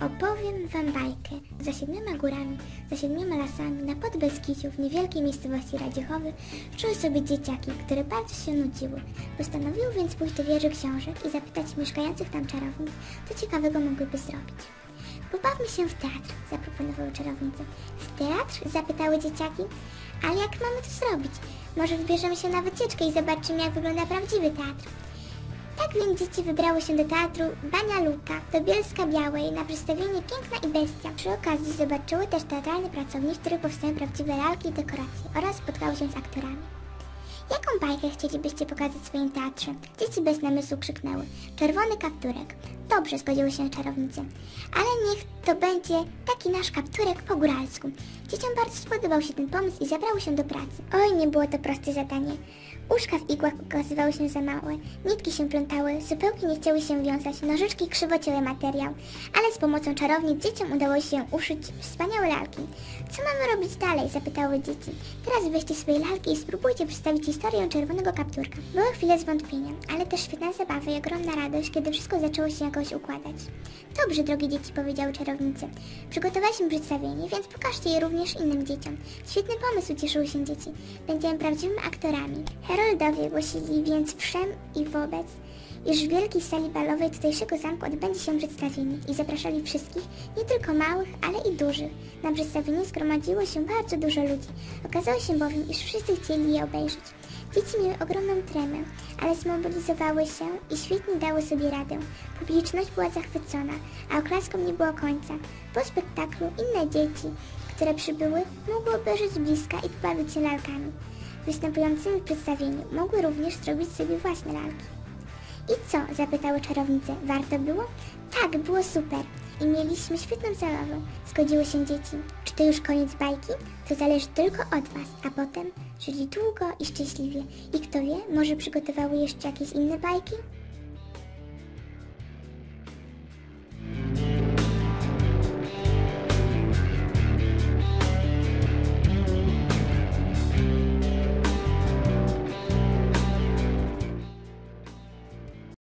Opowiem wam bajkę. Za siedmioma górami, za siedmioma lasami, na Podbeskidziu, w niewielkiej miejscowości Radziechowy, żyły sobie dzieciaki, które bardzo się nudziły. Postanowiły więc pójść do wieży książek i zapytać mieszkających tam czarownic, co ciekawego mogłyby zrobić. Pobawmy się w teatr, zaproponowały czarownice. W teatr? Zapytały dzieciaki. Ale jak mamy to zrobić? Może wybierzemy się na wycieczkę i zobaczymy, jak wygląda prawdziwy teatr. Tak więc dzieci wybrały się do teatru Bania Luka, do Bielska Białej na przedstawienie Piękna i Bestia. Przy okazji zobaczyły też teatralny pracownik, w którym powstają prawdziwe lalki i dekoracje oraz spotkały się z aktorami. Jaką bajkę chcielibyście pokazać swoim teatrze? Dzieci bez namysłu krzyknęły. Czerwony kapturek. Dobrze, zgodziły się czarownice. Ale niech to będzie taki nasz kapturek po góralsku. Dzieciom bardzo spodobał się ten pomysł i zabrały się do pracy. Oj, nie było to proste zadanie. Uszka w igłach okazywały się za małe, nitki się plątały, supełki nie chciały się wiązać, nożyczki krzywo cięły materiał, ale z pomocą czarownic dzieciom udało się uszyć wspaniałe lalki. Co mamy robić dalej? zapytały dzieci. Teraz weźcie swoje lalki i spróbujcie przedstawić historię czerwonego kapturka. Były chwile zwątpienia, ale też świetna zabawa i ogromna radość, kiedy wszystko zaczęło się układać. Dobrze, drogie dzieci, powiedziały czarownice. Przygotowaliśmy przedstawienie, więc pokażcie je również innym dzieciom. Świetny pomysł, cieszyły się dzieci. Będziemy prawdziwymi aktorami. Heroldowie głosili więc wszem i wobec, iż w wielkiej sali balowej tutejszego zamku odbędzie się przedstawienie i zapraszali wszystkich, nie tylko małych, ale i dużych. Na przedstawienie zgromadziło się bardzo dużo ludzi. Okazało się bowiem, iż wszyscy chcieli je obejrzeć. Dzieci miały ogromną tremę, ale zmobilizowały się i świetnie dały sobie radę. Publiczność była zachwycona, a oklaskom nie było końca. Po spektaklu inne dzieci, które przybyły, mogły obejrzeć bliska i pobawić się lalkami. Występującymi w przedstawieniu mogły również zrobić sobie własne lalki. I co? zapytały czarownice. Warto było? Tak, było super. I mieliśmy świetną zabawę. Zgodziły się dzieci. Czy to już koniec bajki? To zależy tylko od was, a potem żyli długo i szczęśliwie. I kto wie, może przygotowały jeszcze jakieś inne bajki?